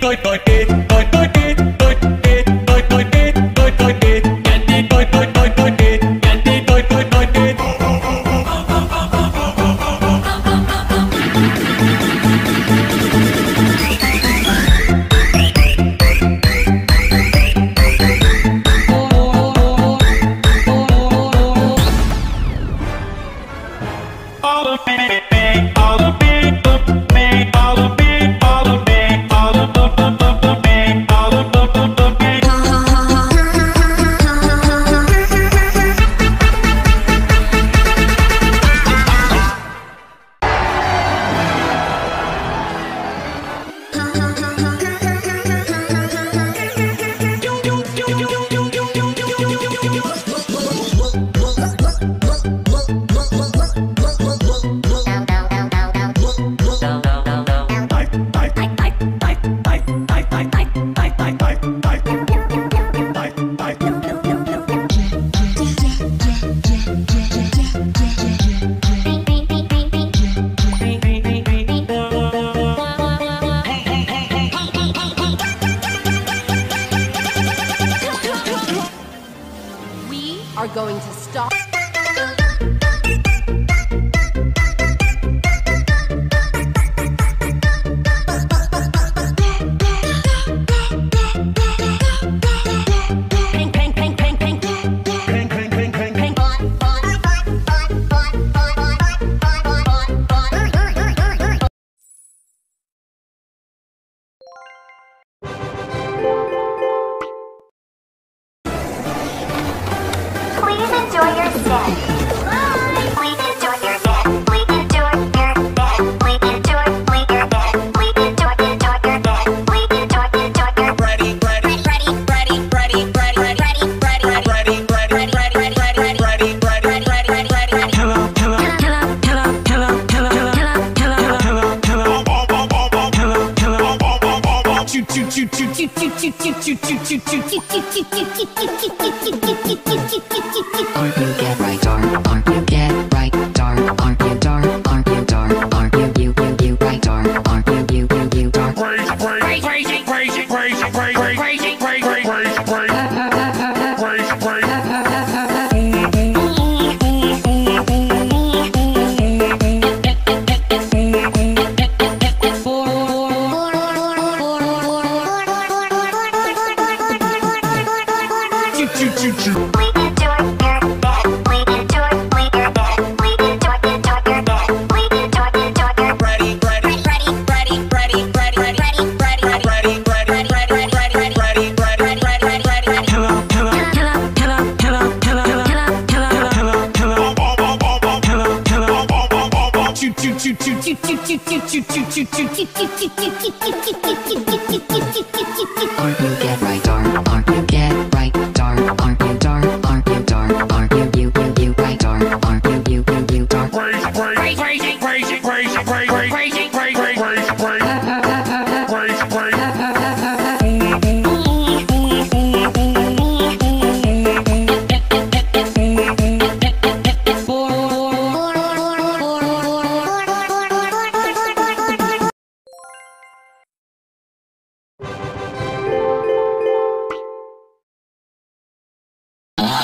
tôi tôi tôi tôi going to stop. Aren't you get right, dark? Aren't you get right, dark? Aren't you? shoot you.